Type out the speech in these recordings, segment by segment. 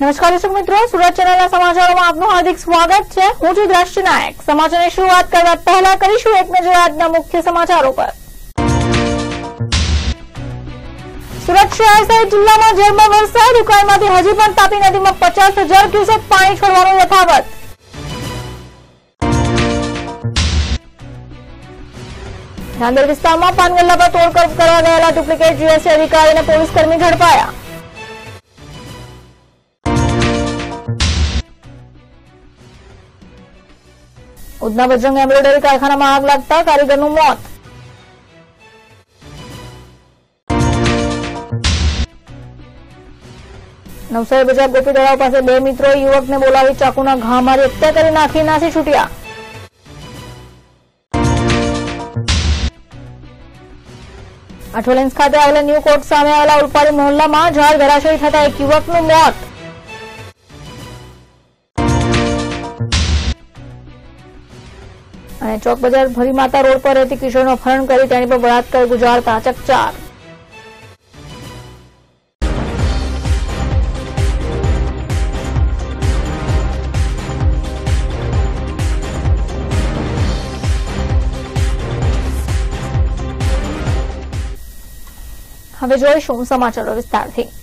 નમસ્કાર દર્શક મિત્રો, સુરત ચેનલના સમાચારોમાં આપનું હાર્દિક સ્વાગત છે. હું છું દ્રષ્ટિ નાયક. સમાચારની શરૂઆત કરવા પહેલા કરીશું એક નજર આજના મુખ્ય સમાચારો પર. સુરત શહેર સહિત જિલ્લામાં ઝરમર વરસાદ ઉકાળમાંથી હજી પણ તાપી નદીમાં પચાસ હજાર ક્યુસેક પાણી છોડવાનું યથાવત. નાંદેડ વિસ્તારમાં પાનગલ્લા પર તોડ કરવા ગયેલા ડુપ્લિકેટ જીએસટી અધિકારી અને પોલીસ કર્મી ઝડપાયા. ઉધના બજરંગ એમ્બ્રોઇડરી કારખાનામાં આગ લાગતા કારીગરનું મોત. નવસારી બજાર ગોપી તળાવ પાસે બે મિત્રોએ યુવકને બોલાવી ચાકુના ઘા મારી હત્યા કરી નાખી, નાસી છૂટ્યા. અઠોલેન્સ ખાતે આવેલા ન્યૂ કોર્ટ સામે આવેલા ઉલપાડી મહોલ્લામાં ઝાડ ધરાશયી થતા એક યુવકનું મોત. અને ચોક બજાર ભરીમાતા રોડ પર રહેતી કિશોરનું અપહરણ કરી તેની પર બળાત્કાર ગુજારતા ચકચાર હવે જોઈશું સમાચારો વિસ્તારથી.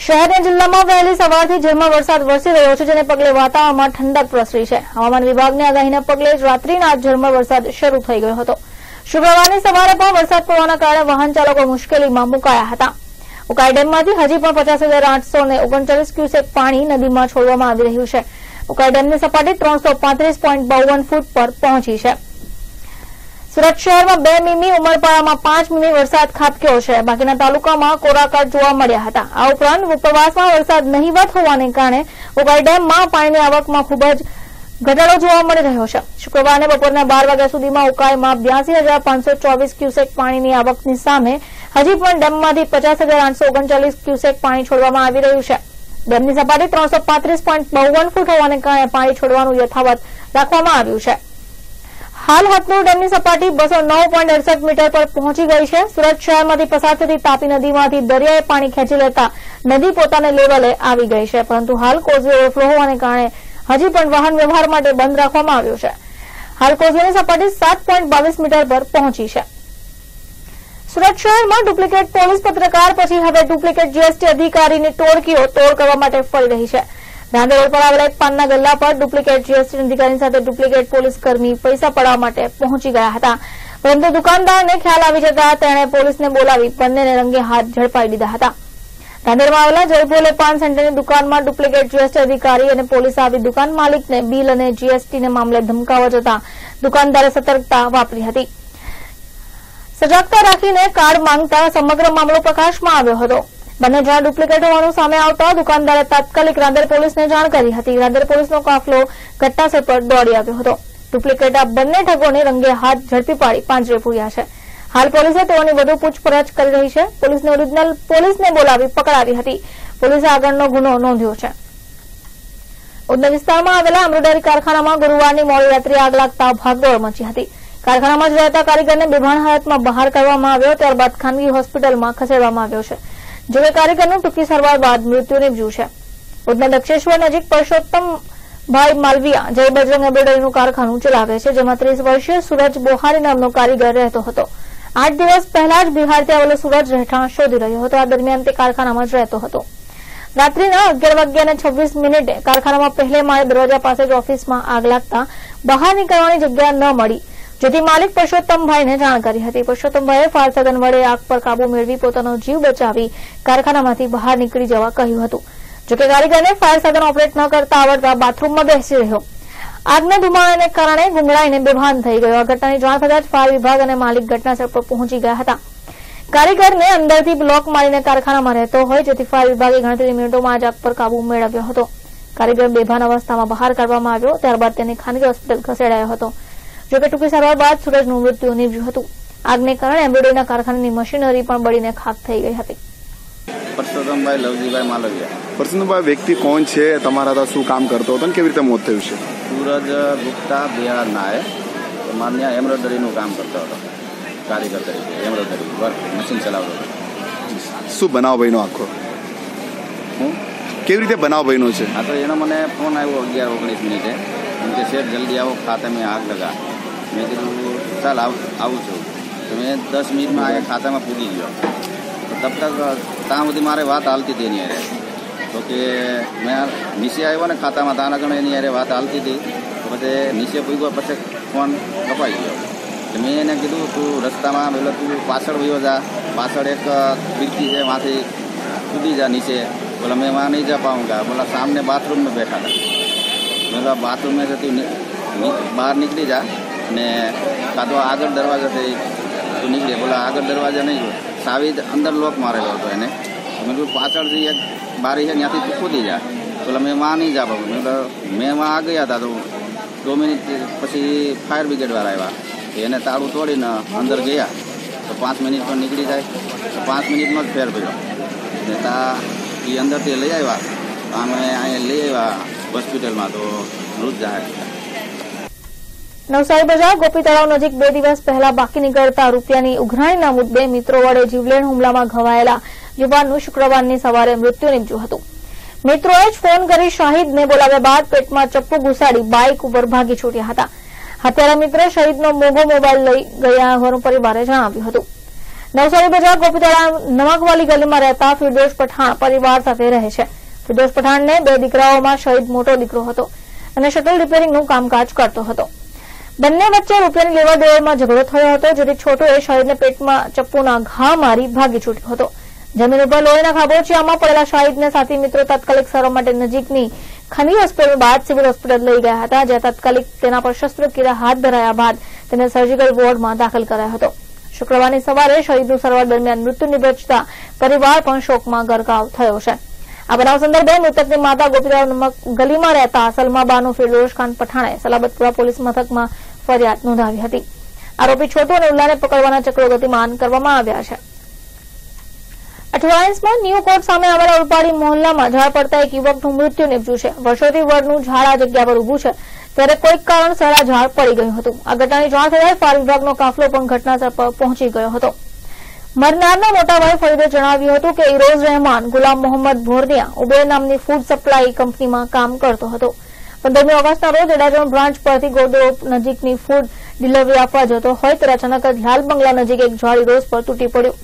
શહેર જિલ્લામાં વહેલી સવારથી ઝરમર વરસાદ વરસી રહ્યો છે, જેને પગલે વાતાવરણમાં ઠંડક પ્રસરી છે. હવામાન વિભાગની આગાહીના પગલે જ રાત્રિના ઝરમર વરસાદ શરૂ થઈ ગયો હતો. શુક્રવારની સવારે પણ વરસાદ પડવાના કારણે વાહન ચાલકો મુશ્કેલીમાં મુકાયા હતા. ઉકાઈ ડેમમાંથી હજી પણ પચાસ હજાર આઠસો ને ઓગણચાલીસ ક્યુસેક પાણી નદીમાં છોડવામાં આવી રહ્યું છે. ઉકાઈ ડેમની સપાટી ત્રણસો પાંત્રીસ પોઈન્ટ બાવન ફૂટ પર પહોંચી છે. સુરત શહેરમાં બે મીમી ઉમરપાડામાં પાંચ મીમી વરસાદ ખાબક્યો છે. બાકીના તાલુકામાં કોરાકાટ જોવા મળ્યા હતા. આ ઉપરાંત ઉપરવાસમાં વરસાદ નહીવત હોવાને કારણે ઉગાઈ ડેમમાં પાણીની આવકમાં ખૂબ જ ઘટાડો જોવા મળી રહ્યો છે. શુક્રવારે બપોરના બાર વાગ્યા સુધીમાં ઉકાઈમાં બ્યાસી હજાર પાંચસો ચોવીસ ક્યુસેક પાણીની આવકની સામે હજી પણ ડેમમાંથી પચાસ હજાર આઠસો ઓગણચાલીસ ક્યુસેક પાણી છોડવામાં આવી રહ્યું છે. ડેમની સપાટી ત્રણસો પાંત્રીસ પોઈન્ટ બાવન ફૂટ હોવાને કારણે પાણી છોડવાનું યથાવત રાખવામાં આવ્યું છે. હાલ હથનુર ડેમની સપાટી બસો નવ પોઈન્ટ અડસઠ મીટર પર પહોંચી ગઈ છે. સુરત શહેરમાંથી પસાર થતી તાપી નદીમાંથી દરિયાએ પાણી ખેંચી લેતા નદી પોતાને લેવલે આવી ગઈ છે. પરંતુ હાલ કોઝવે ઓવરફ્લો હોવાને કારણે હજી પણ વાહન વ્યવહાર માટે બંધ રાખવામાં આવ્યો છે. હાલ કોઝવેની સપાટી સાત પોઈન્ટ બાવીસ મીટર પર પહોંચી છે. સુરત શહેરમાં ડુપ્લિકેટ પોલીસ પત્રકાર, પછી હવે ડુપ્લિકેટ જીએસટી અધિકારીની ટોળકીઓ તોડ કરવા માટે ફરી રહી છે. રાંદેર પર આવેલા એક પાનના ગલ્લા પર ડુપ્લિકેટ જીએસટી અધિકારી સાથે ડુપ્લિકેટ પોલીસ પૈસા પડાવવા માટે પહોંચી ગયા હતા. પરંતુ દુકાનદારને ખ્યાલ આવી જતા તેણે પોલીસને બોલાવી બંનેને રંગે હાથ ઝડપાઈ લીધા હતા. રાંદેરમાં આવેલા જયભોલે પાન સેન્ટરની દુકાનમાં ડુપ્લિકેટ જીએસટી અધિકારી અને પોલીસ આવી દુકાન માલિકને બિલ અને જીએસટીને મામલે ધમકાવવા જતા દુકાનદારે સતર્કતા વાપરી હતી. સજાગતા રાખીને કાર્ડ માંગતા સમગ્ર મામલો પ્રકાશમાં આવ્યો હતો. બંને જણા ડુપ્લિકેટ હોવાનું સામે આવતા દુકાનદારે તાત્કાલિક રાંદેર પોલીસને જાણ કરી હતી. રાંદેર પોલીસનો કાફલો ઘટનાસ્થળ પર દોડી આવ્યો હતો. ડુપ્લિકેટ આ બંને ઠગોને રંગે હાથ ઝડપી પાડી પાંજરે પૂર્યા છે. હાલ પોલીસે તેઓની વધુ પૂછપરછ કરી રહી છે. પોલીસને ઓરિજિનલ પોલીસને બોલાવી પકડાવી હતી. પોલીસે આગળનો ગુનો નોંધ્યો છે. ઉધના વિસ્તારમાં આવેલા એમ્બ્રોઇડરી કારખાનામાં ગુરુવારની મોડી રાત્રે આગ લાગતા ભાગદોડ મચી હતી. કારખાનામાં જ રહેતા કારીગરને બેભાન હાલતમાં બહાર કાઢવામાં આવ્યો, ત્યારબાદ ખાનગી હોસ્પિટલમાં ખસેડવામાં આવ્યો છે. જોકે કાર્યકરનું ટૂંકી સારવાર બાદ મૃત્યુ નિપજ્યું છે. ઉધના દક્ષેશ્વર નજીક પરસોત્તમ ભાઈ માલવિયા જય બજરંગ એમ્બ્રોઇડરીનું કારખાનું ચલાવે છે, જેમાં ત્રીસ વર્ષીય સુરજ બોહારી નામનો કારીગર રહેતો હતો. આઠ દિવસ પહેલા જ બિહારથી આવેલો સુરજ રહેઠાણ શોધી રહ્યો હતો. આ દરમિયાન તે કારખાનામાં જ રહેતો હતો. રાત્રિના અગિયાર વાગ્યાને છવ્વીસ મિનિટે કારખાનામાં પહેલે માળે દરવાજા પાસે જ ઓફિસમાં આગ લાગતા બહાર નીકળવાની જગ્યા ન મળી. જેથી માલિક પરસોત્તમભાઈને જાણ કરી હતી. પરસોત્તમભાઈએ ફાયર સદન વડે આગ પર કાબુ મેળવી પોતાનો જીવ બચાવી કારખાનામાંથી બહાર નીકળી જવા કહ્યું હતું. જોકે કારીગરને ફાયર સાધન ઓપરેટ ન કરતા આવડતા બાથરૂમમાં બેસી રહ્યો. આગના ધુમાડાને કારણે ગુંગળાઈને બેભાન થઈ ગયો. આ ઘટનાની જાણ થતાં જ ફાયર વિભાગ અને માલિક ઘટનાસ્થળ પર પહોંચી ગયા હતા. કારીગરને અંદરથી બ્લોક મારીને કારખાનામાં રહેતો હોય, જેથી ફાયર વિભાગે ગણતરી મિનિટોમાં જ આગ પર કાબુ મેળવ્યો હતો. કારીગર બેભાન અવસ્થામાં બહાર કાઢવામાં આવ્યો, ત્યારબાદ તેને ખાનગી હોસ્પિટલ ખસેડાયો હતો. જોકે ટૂંકી સારવાર બાદ સુરજનું મૃત્યુ નિપજ્યું હતું. આગને કારણે એમ્બ્રોઇડરીના કારખાનાની મશીનરી પણ બળીને ખાક થઈ ગઈ હતી. પરસોત્તમભાઈ લવજીભાઈ માલવિયા. પરસોત્તમભાઈ વ્યક્તિ કોણ છે? તમારા ત્યાં શું કામ કરતો હતો અને કેવી રીતે મોત થયું છે? સૂરજ ગુપ્તા બિહારના એ તો મારે ત્યાં એમ્બ્રોઇડરીનું કામ કરતો હતો. કારીગર તરીકે એમ્બ્રોઇડરી વર્ક મશીન ચલાવતો હતો. શું બનાવ ભાઈનો આખો? હું? કેવી રીતે બનાવ બન્યો છે? હા તો એનો મને ફોન આવ્યો અગિયાર ઓગણીસ મિનિટે. એમ કે શેઠ જલ્દી આવો ખાતે મેં આગ લગા મેં કીધું, ચાલ, આવ, આવું છું. તો મેં દસ મિનિટમાં આ ખાતામાં પૂગી ગયો. તબ તક ત્યાં સુધી મારે વાત હાલતી હતી એની અરે તો કે મેં નીચે આવ્યો ને ખાતામાં, ત્યાં આગળ એની અરે વાત હાલતી હતી. પછી નીચે પૂગ્યો, પછી ફોન કપાઈ ગયો. તો મેં એને કીધું, તું રસ્તામાં પેલો તું પાછળ વયો જા. પાછળ એક ખીડકી છે માંથી કૂદી જા નીચે. બોલા, મેં વहाँ નહીં જા પાઉંગા. બોલા, સામને બાથરૂમમાં બેઠા હતા બોલા બાથરૂમ में से બહાર નીકળી જા. ને કાં તો આગળ દરવાજાથી તું નીકળે. બોલો, આગળ દરવાજા નહીં જોયો સાવી અંદર લોક મારેલો હતો એને. મેં કીધું, પાછળથી એક બારી છે, ત્યાંથી કૂદી જાય બોલે, મેં વાં નહીં જા બાબુ. મેં મેં વાં ગયા હતા તો દો મિનિટ, પછી ફાયર બ્રિગેડવાળા આવ્યા. એને તાળું તોડીને અંદર ગયા. તો પાંચ મિનિટ પણ નીકળી જાય. તો પાંચ મિનિટમાં જ ફેર પડ્યો. ને તા એ અંદરથી લઈ આવ્યા. અમે અહીંયા લઈ આવ્યા હોસ્પિટલમાં તો મૃત જાહેર નવસારી બજાર ગોપી તળાવ નજીક બે દિવસ પહેલા બાકી નીકળતા રૂપિયાની ઉઘરાણીના મુદ્દે મિત્રો વડે જીવલેણ હુમલામાં ઘવાયેલા યુવાનનું શુક્રવારની સવારે મૃત્યુ નીપજ્યું હતું. મિત્રોએ જ ફોન કરી શાહિદને બોલાવ્યા બાદ પેટમાં ચપ્પુ ઘુસાડી બાઇક ઉપર ભાગી છૂટ્યા હતા. હત્યારા મિત્રે શહીદનો મોંઘો મોબાઈલ લઈ ગયા હોવાનું પરિવારે જણાવ્યું હતું. નવસારી બજાર ગોપી તળાવ નમકવાલી ગલીમાં રહેતા ફિરદોશ પઠાણ પરિવાર સાથે રહે છે. ફિરદોશ પઠાણને બે દીકરાઓમાં શહીદ મોટો દીકરો હતો અને શટલ રિપેરિંગનું કામકાજ કરતો હતો. બંને વચ્ચે રૂપિયાની લેવા દેવામાં ઝઘડો થયો હતો, જેથી છોટોએ શાહિદને પેટમાં ચપ્પુના ઘા મારી ભાગી છૂટ્યો હતો. જમીન ઉપર લોહીના ખાબોચિયામાં પડેલા શાહિદને સાથી મિત્રો તાત્કાલિક સારવાર માટે નજીકની ખની હોસ્પિટલ બાદ સિવિલ હોસ્પિટલ લઈ ગયા હતા, જ્યાં તાત્કાલિક તેના પર શસ્ત્રક્રિયા હાથ ધરાયા બાદ તેને સર્જિકલ વોર્ડમાં દાખલ કરાયો હતો. શુક્રવારની સવારે શહીદનું સારવાર દરમિયાન મૃત્યુ નિપજતા પરિવાર પણ શોકમાં ગરકાવ થયો છે. આ બનાવ સંદર્ભે મૃતકની માતા ગોપીરાવ ગલીમાં રહેતા સલમાબાનું ફિરદોશ ખાન પઠાણે સલાબતપુરા પોલીસ મથકમાં ફરિયાદ નોંધાવી હતી. આરોપી છોટુ અને ઉલ્લાને પકડવાના ચક્રો ગતિમાન કરવામાં આવ્યા છે. અઠવાડિયામાં ન્યૂ કોર્ટ સામે આવેલા ઉલપાડી મોહલ્લામાં ઝાડ પડતા એક યુવકનું મૃત્યુ નીપજ્યું છે. વર્ષોથી વડનું ઝાડ આ જગ્યા પર ઉભું છે, ત્યારે કોઈક કારણસર આ ઝાડ પડી ગયું હતું. આ ઘટનાની જાણ થયા ફાયર વિભાગનો કાફલો પણ ઘટનાસ્થળ પર પહોંચી ગયો હતો. મરનારના મોટાભાઈ ફરીદે જણાવ્યું હતું કે ઇરોઝ રહેમાન ગુલામ મોહમ્મદ ભોરદિયા ઉબેર નામની ફૂડ સપ્લાય કંપનીમાં કામ કરતો હતો. પંદરમી ઓગસ્ટના રોજ એડાજણ બ્રાન્ચ પરથી ગોદડો નજીકની ફૂડ ડિલિવરી આપવા જતો હોય ત્યારે અચાનક જ લાલ બંગલા નજીક એક ઝાડ રોજ પર તૂટી પડ્યું.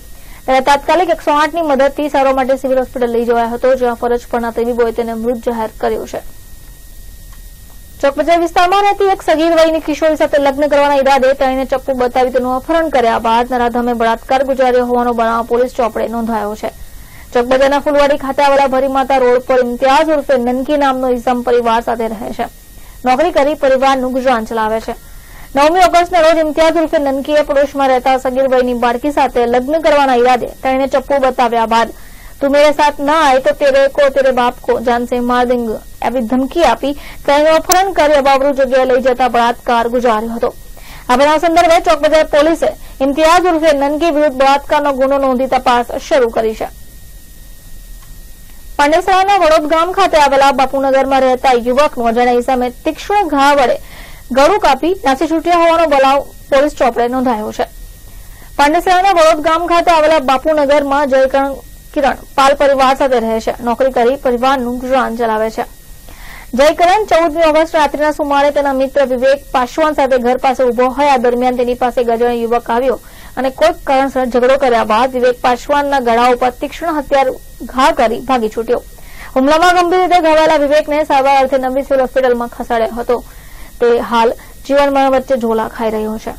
ત્યારે તાત્કાલિક એકસો આઠની મદદથી સારવાર માટે સિવિલ હોસ્પિટલ લઈ જવાયો હતો, જ્યાં ફરજ પરના તબીબોએ તેને મૃત જાહેર કર્યો છે. ચોકબજાર વિસ્તારમાં રહેતી એક સગીર વયની કિશોરી સાથે લગ્ન કરવાના ઈરાદે તેણીને ચપ્પુ બતાવી તેનું અપહરણ કર્યા બાદ નરાધમે બળાત્કાર ગુજાર્યો હોવાનો બનાવ પોલીસ ચોપડે નોંધાયો છે. ચોકબજારના ફુલવાડી ખાતે આવેલા ભરીમાતા રોડ પર ઇમ્તિયાઝ ઉર્ફે નનકી નામનો ઇસમ પરિવાર સાથે રહે છે. નોકરી કરી પરિવારનું ગુજરાન ચલાવે છે. નવમી ઓગસ્ટના રોજ ઇમ્તિયાઝ ઉર્ફે નનકીએ પડોશમાં રહેતા સગીરભાઈની બાળકી સાથે લગ્ન કરવાના ઈરાદે તેણે ચપ્પુ બતાવ્યા બાદ, તું મેરે સાથ ના આય તો તેરે કો, તેરે બાપ કો જાનસે માર દેંગ. એવી ધમકી આપી તેનું અપહરણ કરી અબાબરૂ જગ્યાએ લઈ જતા બળાત્કાર ગુજાર્યો હતો. આ બનાવ સંદર્ભે ચોકબજાર પોલીસે ઇમ્તિયાઝ ઉર્ફે નનકી વિરુદ્ધ બળાત્કારનો ગુનો નોંધી તપાસ શરૂ કરી છે. પાંડેસરાના વડોદ ગામ ખાતે આવેલા બાપુનગરમાં રહેતા યુવકનું અજાણ્યા ઇસમે તીક્ષ્ણ ઘા વડે ગળું કાપી નાસી છૂટ્યા હોવાનો બનાવ પોલીસ ચોપડે નોંધાયો છે. પાંડેસરાના વડોદ ગામ ખાતે આવેલા બાપુનગરમાં જયકરણ કિરણ પાલ પરિવાર સાથે રહે છે. નોકરી કરી પરિવારનું ગુજરાન ચલાવે છે. જયકરણ ચૌદમી ઓગસ્ટ રાત્રિના સુમારે તેના મિત્ર વિવેક પાસવાન સાથે ઘર પાસે ઊભો હોય દરમિયાન તેની પાસે એક યુવક આવ્યો. અને કોઈક કારણસર ઝઘડો કર્યા બાદ વિવેક પાસવાનના ગળા ઉપર તીક્ષ્ણ હથિયાર ઘા કરી ભાગી છૂટ્યો. હુમલામાં ગંભીર રીતે ઘવાયેલા વિવેકને સારવાર અર્થે નવી સિવિલ હોસ્પિટલમાં ખસેડાયો હતો. તે હાલ જીવનમરણ વચ્ચે ઝોલા ખાઈ રહ્યો છે.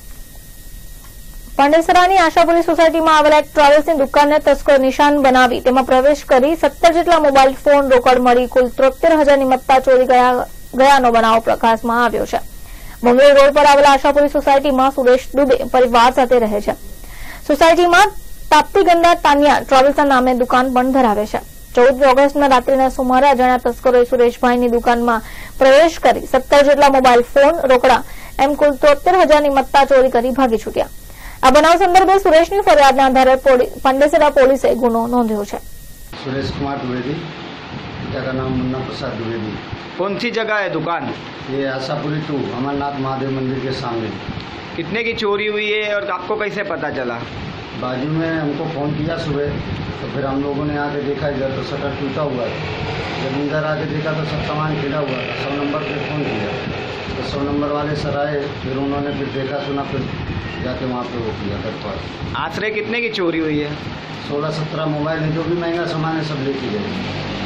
પાંડેસરાની આશાપુરી સોસાયટીમાં આવેલા એક ટ્રાવેલ્સની દુકાનને તસ્કર નિશાન બનાવી તેમાં પ્રવેશ કરી સત્તર જેટલા મોબાઈલ ફોન રોકડ મળી કુલ ત્રોતેર હજારની મત્તા ચોરી ગયા, ગયાનો બનાવ પ્રકાશમાં આવ્યો છે. મુંબઈ રોડ પર આવેલા આશાપુરી સોસાયટીમાં સુરેશ દુબે પરિવાર સાથે રહે છે. સોસાયટીમાં તાપ્તીગંગા તાનિયા ટ્રાવેલ્સના નામે દુકાન પણ ધરાવે છે. ચૌદ ઓગસ્ટના રાત્રિના સુમારે અજાણ્યા તસ્કરોએ સુરેશભાઈની દુકાનમાં પ્રવેશ કરી સત્તર જેટલા મોબાઈલ ફોન રોકડા એમ કુલ તોતેર હજારની મત્તા ચોરી કરી ભાગી છૂટ્યા. આ બનાવ સંદર્ભે સુરેશની ફરિયાદના આધારે પાંડેસરા પોલીસે ગુનો નોંધ્યો છે. સુરેશકુમાર દ્વિવેદી પિતા નામ મુન્ના પ્રસાદ દ્વિવેદી. कौन सी जगह है दुकान? ये आशापुरी टू अमरनाथ महादेव मंदिर के सामने। कितने की चोरी हुई है और आपको कैसे पता चला? बाजू में हमको फ़ोन किया सुबह तो फिर हम लोगों ने आके देखा इधर तो शटर टूटा हुआ था जब इधर आके देखा तो सब सामान गिरा हुआ था सौ नंबर पे फ़ोन किया। तो सौ नंबर वाले सर आए फिर उन्होंने फिर देखा सुना फिर जाके वहाँ पे वो किया दरख्वास्त आश्रय कितने की चोरी हुई है? सोलह सत्रह मोबाइल है जो भी महँगा सामान है सब लेके गए।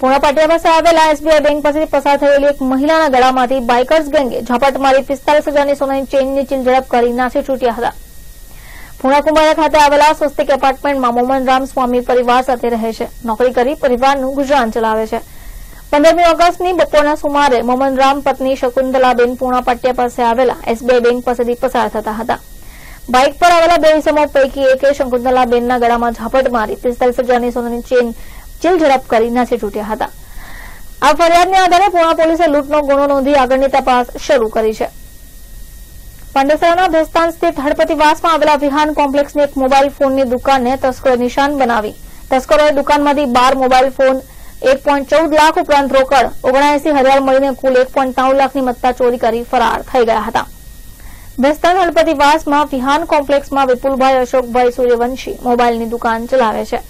પૂર્ણ પાટિયા પાસે આવેલા એસબીઆઈ બેંક પાસેથી પસાર થયેલી એક મહિલાના ગળામાંથી બાઇકર્સ ગેંગે ઝપાટ મારી પિસ્તાલીસ હજારની સોનાની ચેઇનની ચીલઝડપ કરી નાસી છૂટ્યા હતા. કુંભારિયા ખાતે આવેલા સ્વસ્તિક એપાર્ટમેન્ટમાં મોમન રામ પરિવાર સાથે રહે છે. નોકરી કરી પરિવારનું ગુજરાન ચલાવે છે. પંદરમી ઓગસ્ટની બપોરના સુમારે મોમન રામ પત્ની શકુંતલાબેન પૂર્ણા પાટિયા પાસે આવેલા એસબીઆઈ બેંક પાસેથી પસાર થતા હતા. બાઇક પર આવેલા બે ઇસમો પૈકી એકે શકુંતલાબેનના ગળામાં ઝાપટ મારી પિસ્તાલીસ હજારની સોનાની ચેઇન ઝડપ કરી નાસી છૂટ્યા હતા. આ ફરિયાદને આધારે પુણા પોલીસે લૂંટનો ગુનો નોંધી આગળની તપાસ શરૂ કરી છે. પાંડેસરાના ભેસ્તાન સ્થિત હળપતિવાસમાં આવેલા વિહાન કોમ્પ્લેક્સની એક મોબાઈલ ફોનની દુકાનને તસ્કરોએ નિશાન બનાવી. તસ્કરોએ દુકાનમાંથી બાર મોબાઈલ ફોન, એક લાખ ઉપરાંત રોકડ, ઓગણએસી હજાર મળીને કુલ એક લાખની મત્તા ચોરી કરી ફરાર થઈ ગયા હતા. ભેસ્તાન હળપતિવાસમાં વિહાન કોમ્પ્લેક્સમાં વિપુલભાઈ અશોકભાઈ સૂર્યવંશી મોબાઈલની દુકાન ચલાવે છે.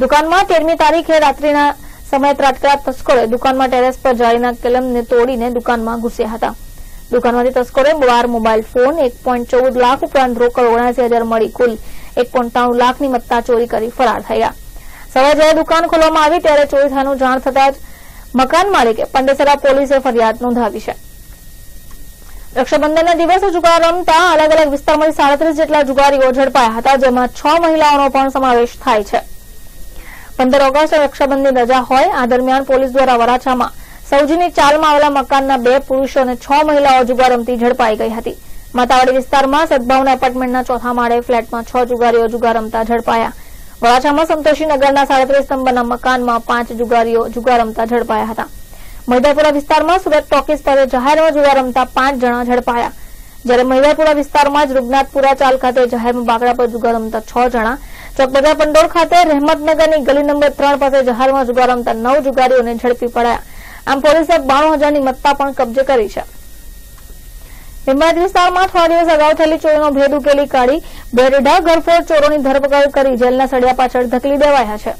દુકાનમાં તેરમી તારીખે રાત્રિના સમયે ત્રાટકેલા તસ્કરોએ દુકાનમાં ટેરેસ પર જાળીના કલમને તોડીને દુકાનમાં ઘૂસ્યા હતા. દુકાનમાંથી તસ્કરોએ બાર મોબાઈલ ફોન, એક લાખ ઉપરાંત રોકડ ઓગણસી હજાર મળી કુલ એક લાખની મત્તા ચોરી કરી ફરાર થયા. સવારે જ્યારે દુકાન ખોલવામાં આવી ત્યારે ચોરી થયાનું જાણ થતાં જ મકાન માલિકે પંડેસરા પોલીસે ફરિયાદ નોંધાવી છે. રક્ષાબંધનના દિવસે જુગાર રમતા અલગ અલગ વિસ્તારમાંથી સાડત્રીસ જેટલા જુગારીઓ ઝડપાયા હતા, જેમાં છ મહિલાઓનો પણ સમાવેશ થાય છે. પંદર ઓગસ્ટ રક્ષાબંધની રજા હોય, આ દરમિયાન પોલીસ દ્વારા વરાછામાં સૌજીની ચાલમાં આવેલા મકાનના બે પુરુષો અને છ મહિલાઓ જુગાર રમતી ઝડપાઈ ગઈ હતી. માતાવાડી વિસ્તારમાં સદભાવના એપાર્ટમેન્ટના ચોથા માળે ફ્લેટમાં છ જુગારીઓ જુગાર રમતા ઝડપાયા. વરાછામાં સંતોષીનગરના સાડત્રીસ નંબરના મકાનમાં પાંચ જુગારીઓ જુગાર રમતા ઝડપાયા હતા. મહિદાપુરા વિસ્તારમાં સુરત ટોકીસ પાસે જાહેરમાં જુગાર રમતા પાંચ જણા ઝડપાયા. જ્યારે મહિદાપુરા વિસ્તારમાં જ રૂગનાથપુરા ચાલ ખાતે જાહેરમાં બાગડા પર જુગાર રમતા છ જણા ચોકબજાર પંડોળ ખાતે રહેમતનગરની ગલી નંબર ત્રણ પાસે જહારમાં જુગાર નવ જુગારીઓને ઝડપી પડાયા. આમ પોલીસે બાણું હજારની મત્તા પણ કબજે કરી છે. લિંબાયત વિસ્તારમાં થોડા દિવસ અગાઉ થયેલી ચોરીનો ભેદ ઉકેલી કાઢી બે રીઢા ઘરફોડ ચોરોની ધરપકડ કરી જેલના સળિયા પાછળ ધકલી દેવાયા છે.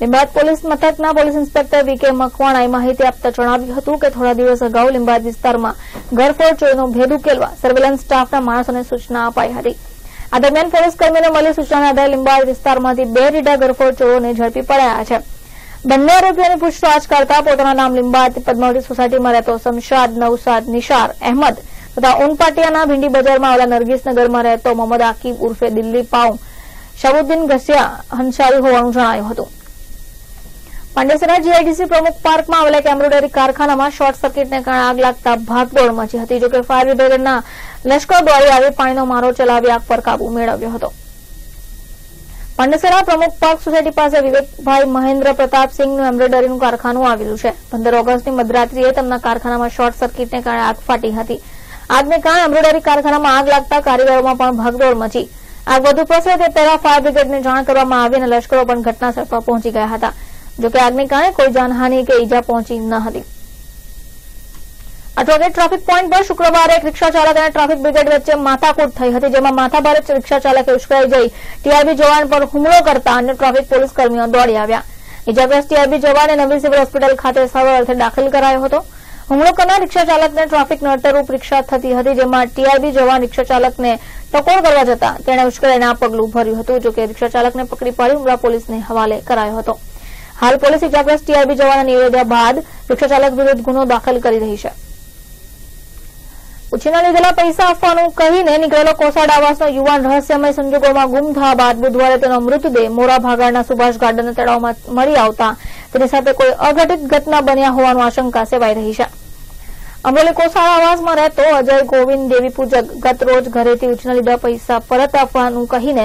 લીંબાયત પોલીસ મથકના પોલીસ ઇન્સ્પેક્ટર વીકે મકવાણાએ માહિતી આપતા જણાવ્યું હતું કે થોડા દિવસ અગાઉ લીંબાયત વિસ્તારમાં ઘરફોડ ચોરીનો ભેદ ઉકેલવા સર્વેલન્સ સ્ટાફના માણસોને સૂચના અપાઈ હતી. આ દરમિયાન પોલીસ કર્મીને મળી સૂચના આધારે લીંબાળ વિસ્તારમાંથી બે રીઢા ગરફોડ ચોરોને ઝડપી પડ્યા છે. બંને આરોપીઓની પૂછતાછ કરતા પોતાના નામ લિંબાયત પદ્માવતી સોસાયટીમાં રહેતો શમશાદ નવસાદ નિશાર અહેમદ તથા ઊનપાટિયાના ભીંડી બજારમાં આવેલા નરગીસનગરમાં રહેતો મોહમ્મદ આકીબ ઉર્ફે દિલ્હી પાઉ શબુદ્દીન ઘસિયા હંસારી હોવાનું જણાયું હતું. પાંડેસરા જીઆઈડીસી પ્રમુખ પાર્કમાં આવેલા કેમ્બ્રોડરી કારખાનામાં શોર્ટ સર્કિટને કારણે આગ લાગતા ભાગદોડ મચી હતી, જોકે ફાયર બ્રિગેડના લશ્કર દોડી આવી પાણીનો મારો ચલાવી આગ પર કાબુ મેળવ્યો હતો. પાંડેસરા પ્રમુખ પાર્ક સોસાયટી પાસે વિવેકભાઈ મહેન્દ્ર પ્રતાપસિંહનું એમ્બ્રોઇડરીનું કારખાનું આવેલું છે. પંદર ઓગસ્ટની મધરાત્રીએ તેમના કારખાનામાં શોર્ટ સર્કિટને કારણે આગ ફાટી હતી. આગને કારણે એમ્બ્રોઇડરી કારખાનામાં આગ લાગતા કારીગરોમાં પણ ભાગદોડ મચી. આગ વધુ પ્રસરે તે પહેલા ફાયર બ્રિગેડને જાણ કરવામાં આવી અને લશ્કરો પણ ઘટનાસ્થળ પર પહોંચી ગયા હતા. જોકે આગને કારણે કોઈ જાનહાની કે ઈજા પહોંચી ન હતી અઠવાડિયે ટ્રાફિક પોઈન્ટ પર શુક્રવારે એક રિક્ષા ચાલક અને ટ્રાફિક બ્રિગેડ વચ્ચે માથાકૂટ થઈ હતી જેમાં માથાભારે રિક્ષા ચાલકે ઉશ્કેરાઈ જઈ ટીઆરબી જવાન પર હુમલો કરતા અન્ય ટ્રાફિક પોલીસ કર્મીઓ દોડી આવ્યા ઇજાગ્રસ્ત ટીઆરબી જવાને નવી સિવિલ હોસ્પિટલ ખાતે સારવાર અર્થે દાખલ કરાયો હતો। હુમલો કરનાર રિક્ષા ચાલકને ટ્રાફિક નડતરરૂપ રિક્ષા થતી હતી, જેમાં ટીઆરબી જવાન રિક્ષા ચાલકને ટકોર કરવા જતા તેણે ઉશ્કેરાઈને આ પગલું ભર્યું હતું, જોકે રિક્ષા ચાલકને પકડી પાડી હુમલા પોલીસને હવાલે કરાયો હતો। હાલ પોલીસ ઇજાગ્રસ્ત ટીઆરબી જવાનને નિવેદ્યા બાદ રિક્ષા ચાલક વિરુદ્ધ ગુનો દાખલ કરી રહી છે. ઉછીના લીધેલા પૈસા આપવાનું કહીને નીકળેલો કોસાડ આવાસનો યુવાન રહસ્યમય સંજોગોમાં ગુમ થયા બાદ બુધવારે તેનો મૃતદેહ મોરા ભાગાડના સુભાષ ગાર્ડન તળાવમાં મળી આવતા તેની સાથે કોઈ અઘટિત ઘટના બન્યા હોવાનું આશંકા સેવાઈ રહી છે. અમરેલી કોસાડ આવાસમાં રહેતો અજય ગોવિંદ દેવી પૂજક ગત રોજ ઘરેથી ઉછીના લીધા પૈસા પરત આપવાનું કહીને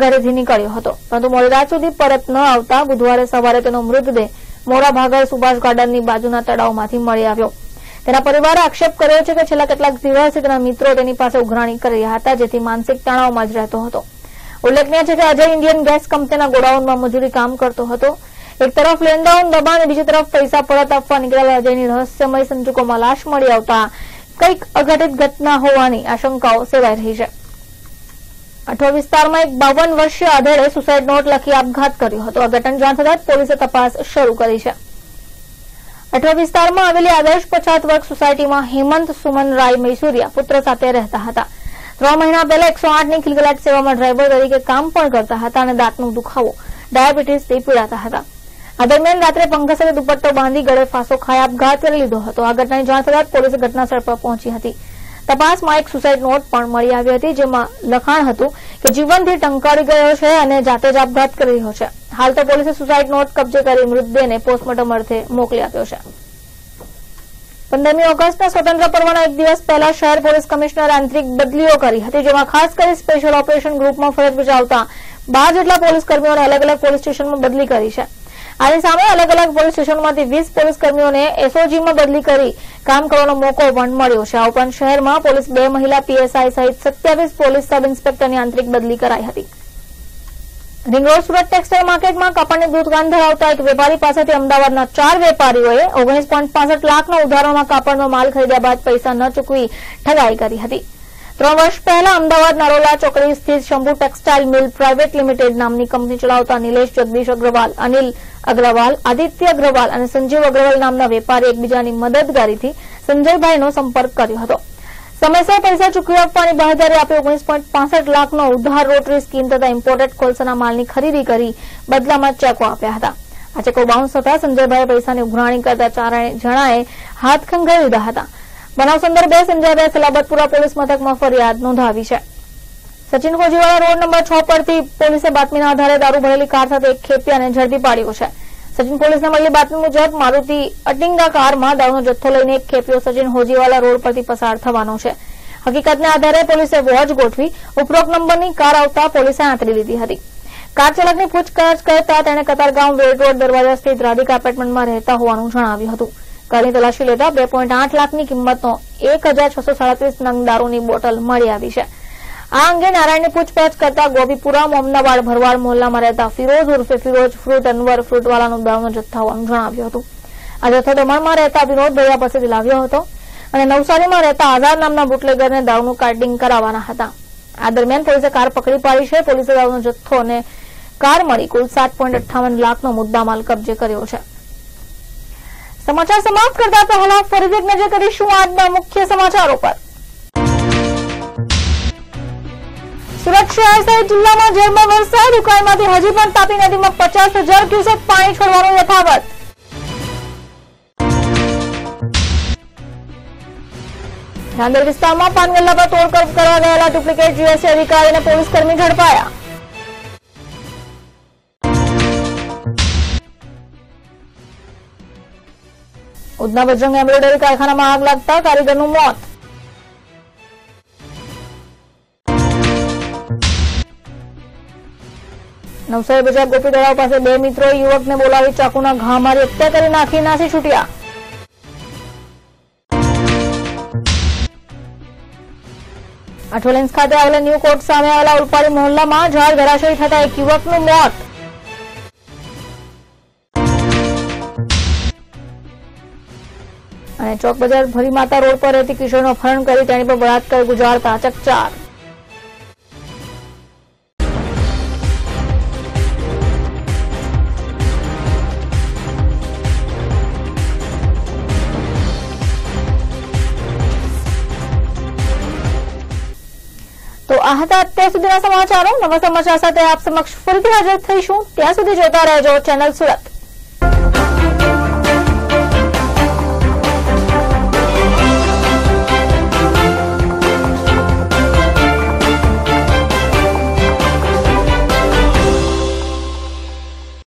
ઘરેથી નીકળ્યો હતો. પરંતુ મોડી રાત સુધી પરત ન આવતા બુધવારે સવારે તેનો મૃતદેહ મોરા ભાગળ સુભાષ ગાર્ડનની બાજુના તળાવમાંથી મળી આવ્યો. તેના પરિવારે આક્ષેપ કર્યો છે કે છેલ્લા કેટલાક દિવસથી તેના મિત્રો તેની પાસે ઉઘરાણી કરી રહ્યા હતા, જેથી માનસિક તણાવમાં જ રહેતો હતો. ઉલ્લેખનીય છે કે અજય ઇન્ડિયન ગેસ કંપનીના ગોડાઉનમાં મજૂરી કામ કરતો હતો. એક તરફ લેનડાઉન દબાણ, બીજી તરફ પૈસા પરત આપવા નીકળેલા અજયની રહસ્યમય સંજોગોમાં લાશ મળી આવતા કંઈક અઘટિત ઘટના હોવાની આશંકાઓ સેવાઈ રહી છે. અઠવા વિસ્તારમાં એક બાવન વર્ષીય આધેડે સુસાઇડ નોટ લખી આપઘાત કર્યો હતો. આ ઘટના જાણ થતાં પોલીસે તપાસ શરૂ કરી છે. અઠવા વિસ્તારમાં આવેલી આદર્શ પછાત વર્ગ સોસાયટીમાં હેમંત સુમન રાય મૈસુરિયા પુત્ર સાથે રહેતા હતા. ત્રણ મહિના પહેલા એકસો આઠની ખિલગલાટ સેવામાં ડ્રાઈવર તરીકે કામ પણ કરતા હતા અને દાંતનો દુખાવો ડાયાબિટીસથી પીડાતા હતા. આ દરમિયાન રાત્રે પંખા સાથે દુપટ્ટો બાંધી ગળે ફાંસો ખાઈ આપઘાત કરી લીધો હતો. આ ઘટનાની જાણ થતાં પોલીસે ઘટનાસ્થળ પર પહોંચી હતી. તપાસમાં એક સુસાઇડ નોટ પણ મળી આવી હતી, જેમાં લખાણ હતું કે જીવનથી ટંકાળી ગયો છે અને જાતે જ આપઘાત કરી રહ્યો છે. હાલ તો પોલીસે સુસાઇડ નોટ કબજે કરી મૃતદેહને પોસ્ટમોર્ટમ અર્થે મોકલી આપ્યો છે. પંદરમી ઓગસ્ટના સ્વતંત્ર પર્વના એક દિવસ પહેલા શહેર પોલીસ કમિશનર આંતરિક બદલીઓ કરી હતી, જેમાં ખાસ કરી સ્પેશિયલ ઓપરેશન ગ્રુપમાં ફરજ બજાવતા બાર જેટલા પોલીસ કર્મીઓને અલગ અલગ પોલીસ સ્ટેશનમાં બદલી કરી છે. આની સામે અલગ અલગ પોલીસ સ્ટેશનમાંથી વીસ પોલીસ કર્મીઓને એસઓજીમાં બદલી કરી કામ કરવાનો મોકો પણ મળ્યો છે. આ ઉપરાંત શહેરમાં પોલીસ બે મહિલા પીએસઆઈ સહિત સત્યાવીસ પોલીસ સબ ઇન્સ્પેક્ટરની આંતરિક બદલી કરાઈ હતી. રિંગ રોડ સુરત ટેક્સટાઇલ માર્કેટમાં કાપડની દુકાન ધરાવતા એક વેપારી પાસેથી અમદાવાદના ચાર વેપારીઓએ ઓગણીસ લાખના ઉધારોમાં કાપડનો માલ ખરીદ્યા બાદ પૈસા ન ચૂકવી ઠગાઈ કરી હતી. ત્રણ વર્ષ પહેલા અમદાવાદ નરોલા ચોકડી સ્થિત Shambhu textile mill private limited નામની કંપની ચલાવતા નિલેશ જગદીશ અગ્રવાલ, અનિલ અગ્રવાલ, આદિત્ય અગ્રવાલ અને સંજીવ અગ્રવાલ નામના વેપારી એકબીજાની મદદગારીથી સંજયભાઈનો સંપર્ક કર્યો હતો. સમયસર પૈસા ચૂકવી આપવાની બાહેધરી આપી ઓગણીસ પોઈન્ટ પાસઠ લાખનો ઉધાર રોટરી સ્કીમ તથા ઇમ્પોર્ટેડ કોલસાના માલની ખરીદી કરી બદલામાં ચેકો આપ્યા હતા. આ ચેકો બાઉન્સ થતા સંજયભાઈએ પૈસાની ઉઘરાણી કરતા ચારણે જણાએ હાથ ખંગાવી દીધા હતા. બનાવ સંદર્ભે સંજયભાઈ સલાબતપુરા પોલીસ મથકમાં ફરિયાદ નોંધાવી છે. સચિન ખોજીવાળા રોડ નંબર છ પરથી પોલીસે બાતમીના આધારે દારૂ ભરેલી કાર સાથે એક ખેપિયાને ઝડપી પાડ્યો છે. સચિન પોલીસને મળેલી બાતમી મુજબ મારુતિ અટિંગા કારમાં દારૂનો જથ્થો લઈને એક ખેપિયો સચિન હોજીવાલા રોડ પરથી પસાર થવાનો છે. હકીકતને આધારે પોલીસે વોચ ગોઠવી ઉપરોક્ત નંબરની કાર આવતા પોલીસે આંતરી લીધી હતી. કાર ચાલકની પૂછપરછ કરતા તેણે કતારગામ વેડ રોડ દરવાજા સ્થિત રાધિકા એપાર્ટમેન્ટમાં રહેતા હોવાનું જણાવ્યું હતું. કારની તલાશી લેતા બે પોઈન્ટ આઠ લાખની કિંમતનો એક હજાર છસો સાડત્રીસ નંગ દારૂની બોટલ મળી આવી છે. આ અંગે નારાયણની પૂછપરછ કરતા ગોપીપુરા મોમનાવાડ ભરવાડ મોહલ્લામાં રહેતા ફિરોઝ ઉર્ફે ફિરોજ ફ્રૂટ અનવર ફ્રૂટવાલાનો દારૂનો જથ્થો હોવાનું જણાવ્યું હતું. આ જથ્થો દમણમાં રહેતા વિનોદ ભૈયા પાસેથી લાવ્યો હતો અને નવસારીમાં રહેતા આઝાદ નામના બુટલેગરને દારૂનું કાર્ડિંગ કરાવવાના હતા. આ દરમિયાન પોલીસે કાર પકડી પાડી છે. પોલીસે દારૂનો જથ્થો અને કાર મળી કુલ સાત પોઈન્ટ અઠ્ઠાવન લાખનો મુદ્દામાલ કબજે કર્યો છે. સમાચાર સમાપ્ત કરતા પહેલા ફરીથી એક નજર કરીશું આજના મુખ્ય સમાચારો પર. સુરત શહેર સહિત જિલ્લામાં ઝરમર વરસાદ, ઉકાઈમાંથી હજી પણ તાપી નદીમાં પચાસ હજાર ક્યુસેક પાણી છોડવાનું યથાવત. નાંદેડ વિસ્તારમાં પાનગલ્લા પર તોડકર કરવા ગયેલા ડુપ્લિકેટ જીએસટી અધિકારીને પોલીસ કર્મી ઝડપાયા. ઉધના બજરંગ એમ્બ્રોઇડરી કારખાનામાં આગ લાગતા કારીગરનું મોત. નવસારી બજાર ગોપી તળાવ પાસે બે મિત્રો યુવકને બોલાવી ચાકુના ઘા મારી હત્યા કરી નાખી નાસી છૂટ્યા. અઠોલેન્સ ખાતે આવેલા ન્યૂ કોર્ટ સામે આવેલા ઉલપાડી મહોલ્લામાં ઝાડ ધરાશયી થતા એક યુવકનું મોત. ચોક બજાર ભરી માતા રોડ પર રહેતી કિશોરનું અપહરણ કરી તેની પર બળાત્કાર ગુજારતા ચકચાર તો આ હતા અત્યાર સુધીના સમાચારો. નવા સમાચાર સાથે આપ સમક્ષ ફરીથી હાજર થઈશું. ત્યાં સુધી જોતા રહેજો ચેનલ સુરત.